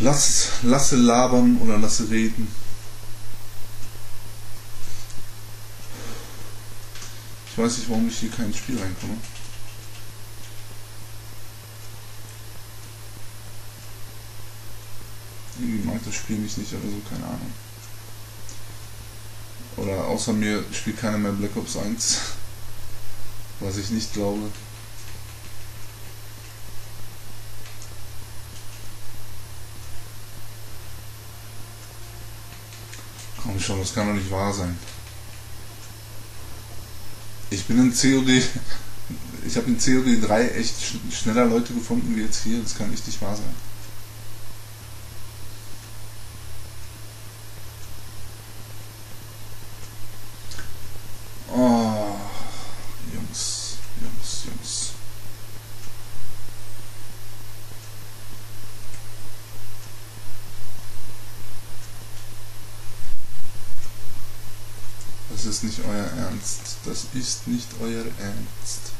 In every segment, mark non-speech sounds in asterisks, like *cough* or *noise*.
Lass, lasse labern oder lasse reden. Ich weiß nicht, warum ich hier kein Spiel reinkomme. Irgendwie mag das Spiel mich nicht oder so, keine Ahnung. Oder außer mir spielt keiner mehr Black Ops 1. *laughs* Was ich nicht glaube. Komm schon, das kann doch nicht wahr sein. Ich bin in COD. *laughs* Ich habe in COD 3 echt schneller Leute gefunden wie jetzt hier. Das kann echt nicht wahr sein. Oh, Jungs, Jungs, Jungs. Das ist nicht euer Ernst. Das ist nicht euer Ernst.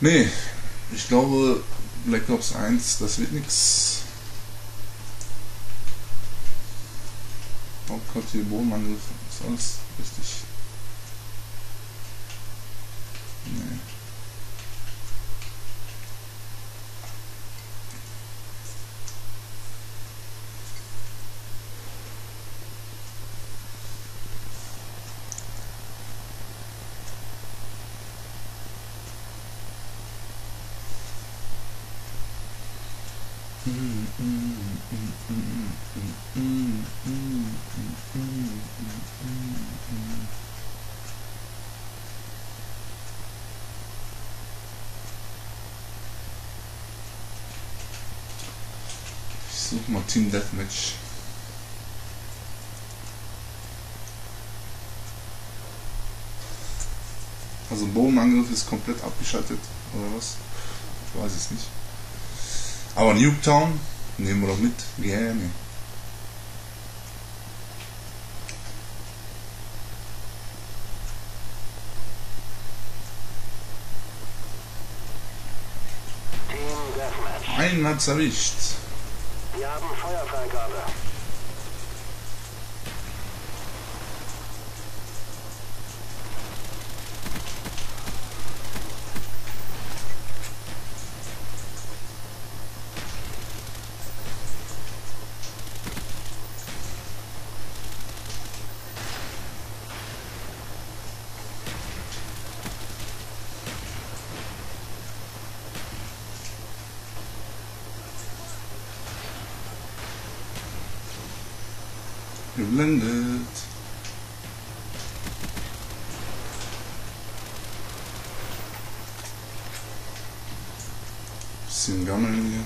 Nee, ich glaube Black Ops 1, das wird nix. Hauptquartier Bodenangriff, ist alles richtig. Suche mal Team Deathmatch. Also Bogenangriff ist komplett abgeschaltet, oder was? Ich weiß es nicht. Aber Nuketown nehmen wir doch mit, gerne. Team Deathmatch. Einen hat's erwischt. Wir haben Feuerfreigabe. Geblendet. Bisschen gammeln hier.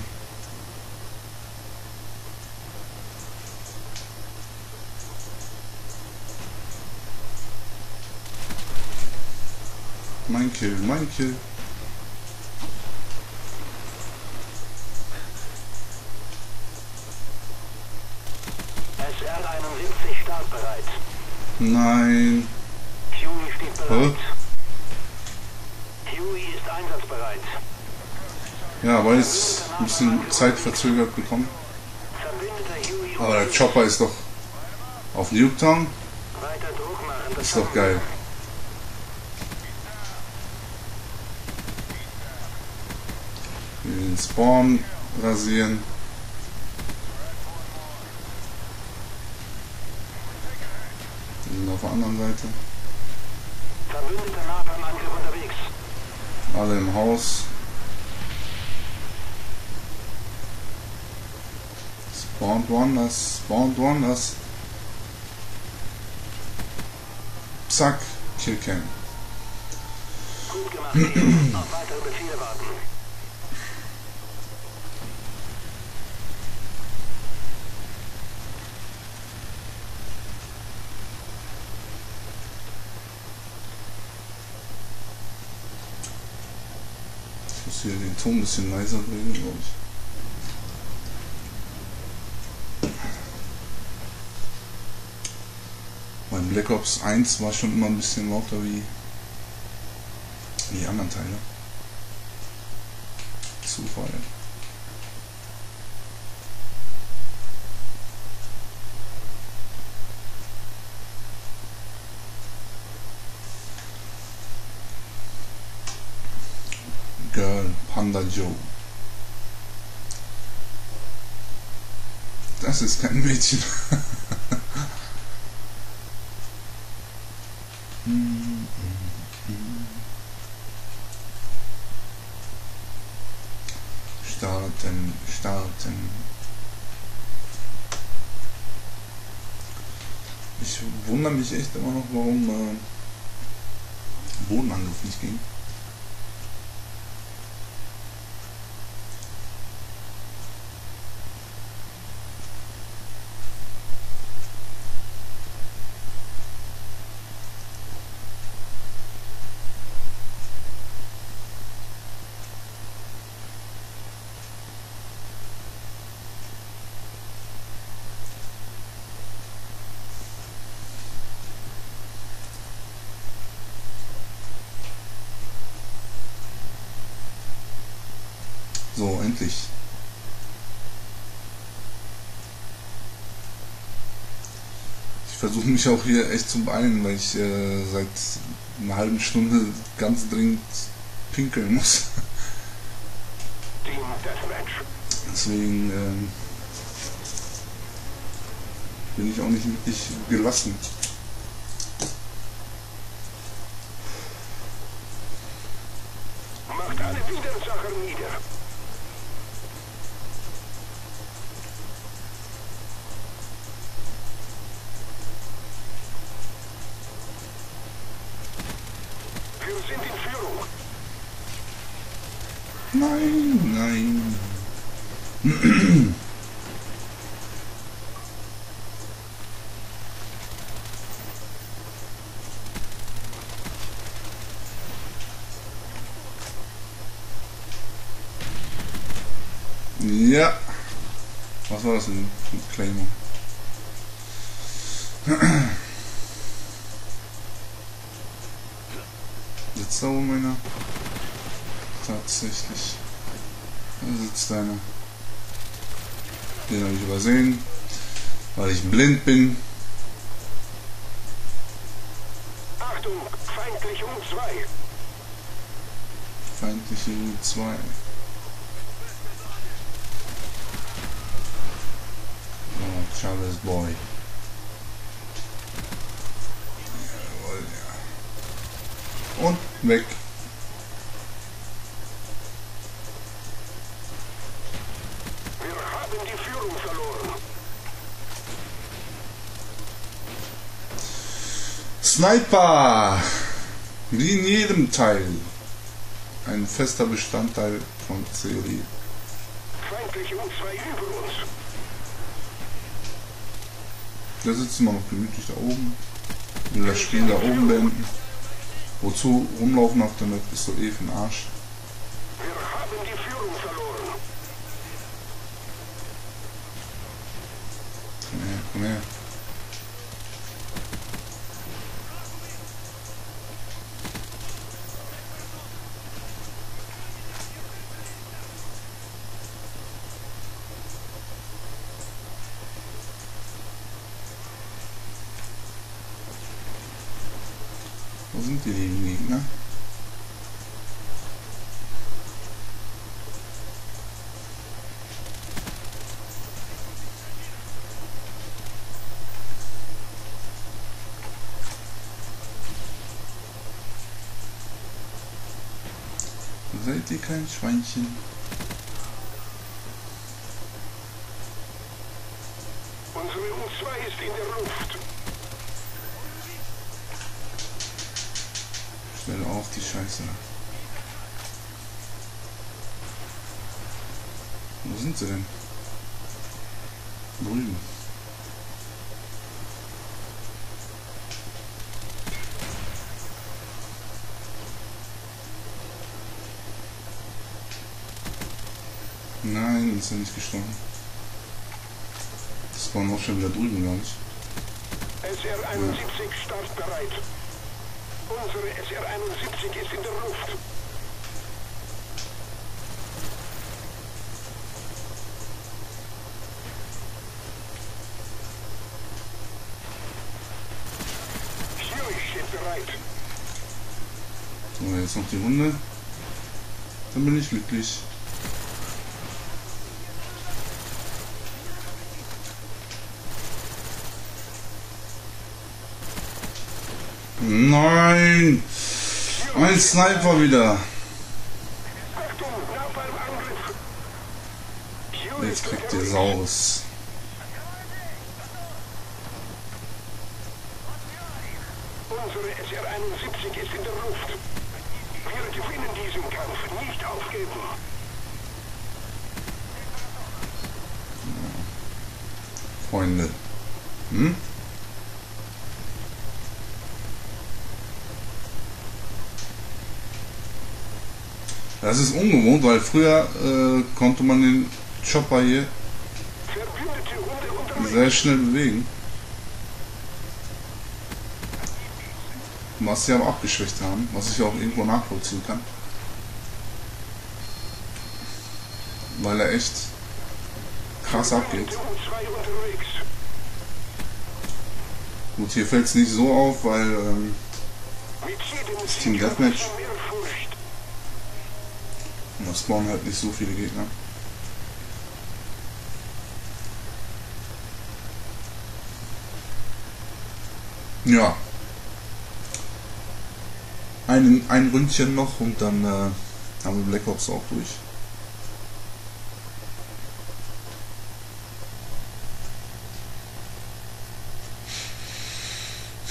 Mein Kill, mein Kill. SR-71 startbereit. Nein. Huey steht bereit. Hä? Huey ist einsatzbereit. Ja, weil es ein bisschen zeitverzögert bekommen. Verbündeter Huey Aber der Chopper ist doch auf Nuketown. Ist doch geil. Den Spawn rasieren. Wir sind auf der anderen Seite. Verbündeter Nahkampfangriff unterwegs. Alle im Haus. Spawned woanders. Spawned woanders. Zack. Killcam. Gut gemacht. Auf weitere Befehle warten. hier den Ton ein bisschen leiser bringen, glaube ich. Mein Black Ops 1 war schon immer ein bisschen lauter wie die anderen Teile. Zufall. Joe. Das ist kein Mädchen. starten, starten. Ich wundere mich echt immer noch, warum äh, Bodenangriff nicht ging. Endlich. Ich versuche mich auch hier echt zu beeilen, weil ich äh, seit einer halben Stunde ganz dringend pinkeln muss. Deswegen ähm, bin ich auch nicht wirklich gelassen. Macht alle Widersacher nieder. Wir sind in Führung. Nein, nein. Ja. Was war das denn? Ein Claymore. Sitzt da oben einer? Tatsächlich. Da sitzt einer. Den habe ich übersehen, weil ich blind bin. Achtung, feindlich um zwei. Feindliche U2. Charles Boy. Jawohl, ja. Und weg. Wir haben die Führung verloren. Sniper! Wie in jedem Teil. Ein fester Bestandteil von COD. Feindlich um zwei über uns. Der sitzt immer noch gemütlich da oben. Will das Spiel da oben beenden. Wozu rumlaufen auf der Map ist so eh für den Arsch. Wir haben die Führung verloren. Komm her, komm her. Wo sind die lieben Gegner? Seid ihr kein Schweinchen? Unsere U2 ist in der Luft. Schnell auf die Scheiße. Wo sind sie denn? Drüben. Nein, ist er nicht gestorben. Das war noch schon wieder drüben, glaube ich. SR-71 startbereit. Unsere SR-71 ist in der Luft. So, jetzt noch die Runde. Dann bin ich glücklich. Nein! Ein Sniper wieder. Jetzt kriegt ihr. Saures. Unsere SR-71 ist in der Luft. Wir gewinnen diesen Kampf. Nicht aufgeben. Freunde. Hm? Das ist ungewohnt, weil früher äh, konnte man den Chopper hier sehr schnell bewegen. Was sie aber abgeschwächt haben, was ich auch irgendwo nachvollziehen kann. Weil er echt krass abgeht. U2 unterwegs. Gut, hier fällt es nicht so auf, weil ähm, Das Team Deathmatch. Furcht. da spawnen halt nicht so viele Gegner. Ja. Ein, ein Ründchen noch und dann äh, haben wir Black Ops auch durch.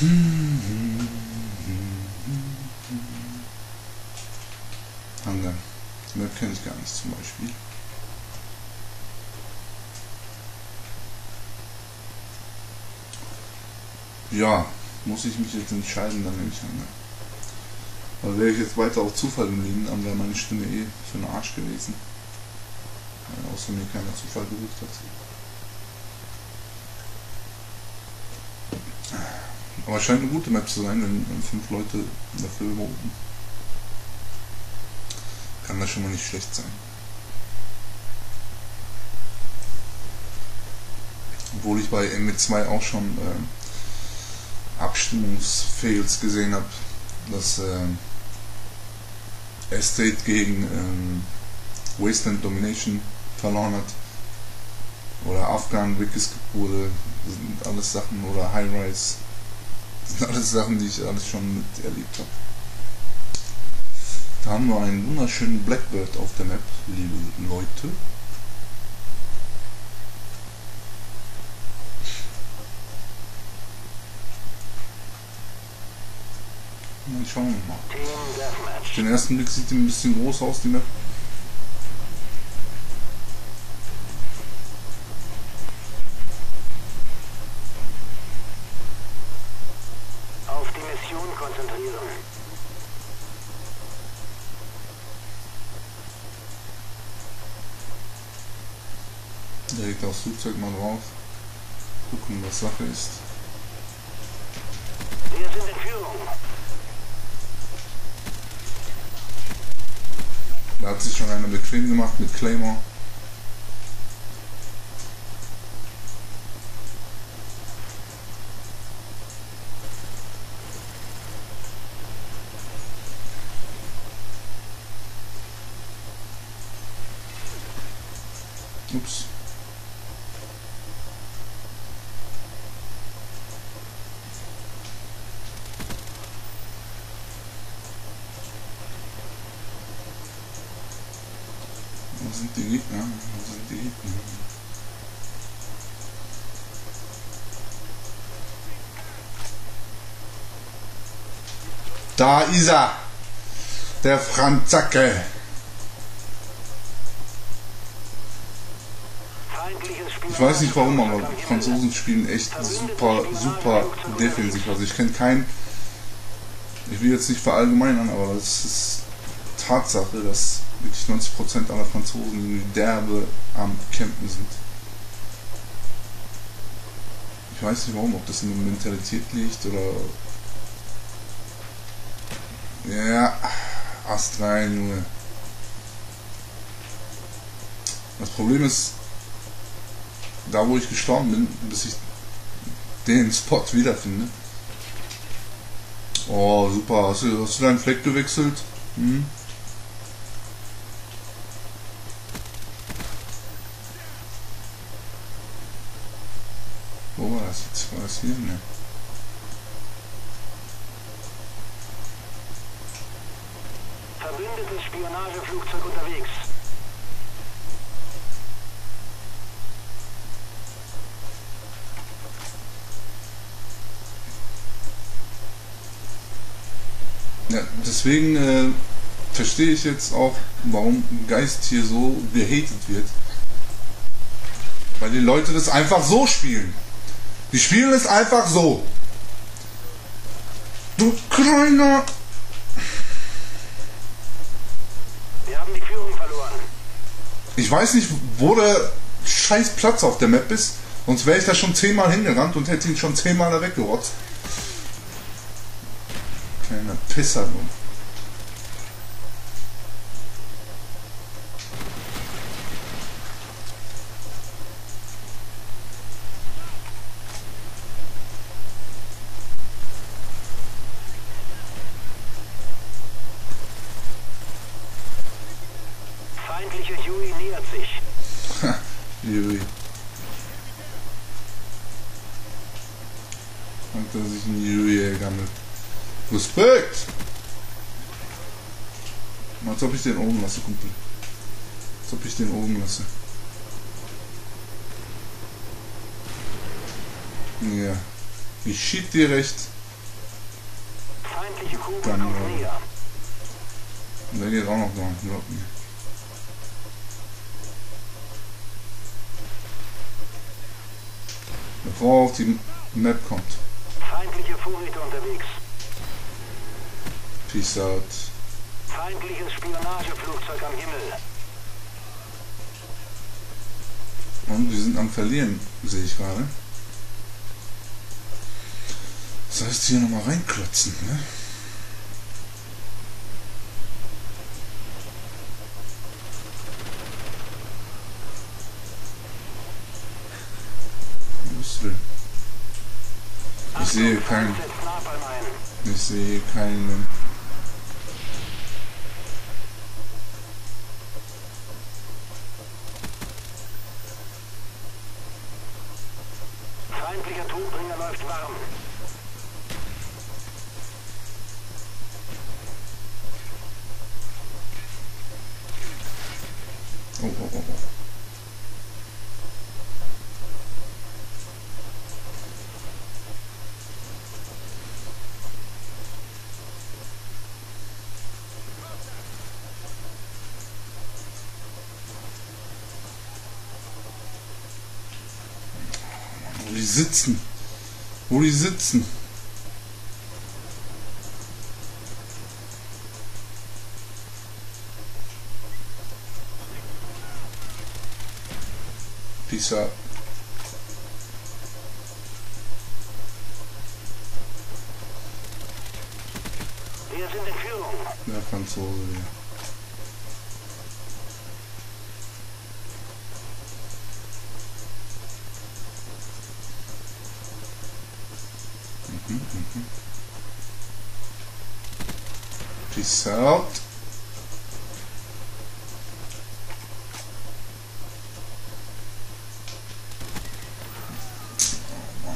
Hangar. Kenne ich gar nicht zum Beispiel. Ja, muss ich mich jetzt entscheiden, dann nehme ich Hangar. Aber wäre ich jetzt weiter auf Zufall geblieben, dann wäre meine Stimme eh für den Arsch gewesen. Weil außer mir keiner Zufall gesucht hat. Aber es scheint eine gute Map zu sein, wenn, wenn fünf Leute dafür voten. Das schon mal nicht schlecht sein. Obwohl ich bei MW2 auch schon äh, Abstimmungsfails gesehen habe, dass äh, Estate gegen ähm, Wasteland Domination verloren hat. Oder Afghan weggeskippt wurde. Das sind alles Sachen. Oder High Rise. Das sind alles Sachen, die ich alles schon miterlebt habe. Da haben wir einen wunderschönen Blackbird auf der Map, liebe Leute. Mal schauen wir mal. Auf den ersten Blick sieht die ein bisschen groß aus, die Map. Direkt aufs Flugzeug mal drauf. Gucken, was Sache ist. Wir sind in Führung. Da hat sich schon einer bequem gemacht mit Claymore. Wo sind die Gegner? Wo sind die Gegner? Da ist er! Der Franzacke! Ich weiß nicht warum, aber Franzosen spielen echt super, super defensiv. Also ich kenne keinen, ich will jetzt nicht verallgemeinern, aber das ist Tatsache, dass wirklich 90% aller Franzosen derbe am Campen sind. Ich Ich weiß nicht warum, ob das in der Mentalität liegt oder. Ja, Ast rein, Junge. Das Problem ist, da wo ich gestorben bin, bis ich den Spot wiederfinde. Oh, super. Hast du, hast du deinen Fleck gewechselt? Hm? Wo war das jetzt? War das hier? Ne. Verbündetes Spionageflugzeug unterwegs. Ja, deswegen äh, verstehe ich jetzt auch, warum Geist hier so gehatet wird. Weil die Leute das einfach so spielen. Die spielen es einfach so. Du kleiner. Wir haben die Führung verloren. Ich weiß nicht, wo der scheiß Platz auf der Map ist. Sonst wäre ich da schon zehnmal hingerannt und hätte ihn schon zehnmal da weggerotzt. Kleiner Pisser, du. Feindlicher Huey nähert sich. Juri. Hat er sich ein Juri ergammelt. Respekt! Als ob ich den oben lasse, Kumpel. Als ob ich den oben lasse. Ja. Ich schieb dir recht. Dann, äh. Und der geht auch noch da. Glaub mir. Bevor er auf die Map kommt. Feindliche Vorräte unterwegs. Peace out. Feindliches Spionageflugzeug am Himmel. Und wir sind am Verlieren, sehe ich gerade. Das heißt, hier nochmal reinklotzen, ne? Ich sehe keinen. Ich sehe keinen. Feindlicher Todbringer läuft warm. Oh, oh, oh, oh. Wo die sitzen. Wo die sitzen. Peace out. Wir sind in Führung. Der Franzose wieder. Out. Oh.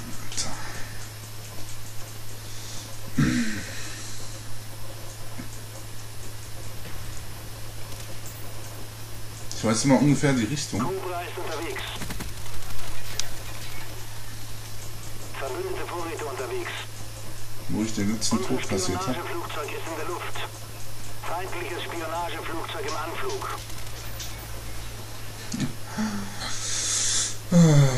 Ich weiß immer ungefähr die Richtung. Cobra ist unterwegs. Verbündete Vorräte unterwegs. Wo ich den letzten Unser Tod kassiert habe. Spionageflugzeug ist in der Luft. Feindliches Spionageflugzeug im Anflug. Ah, *sighs* *sighs*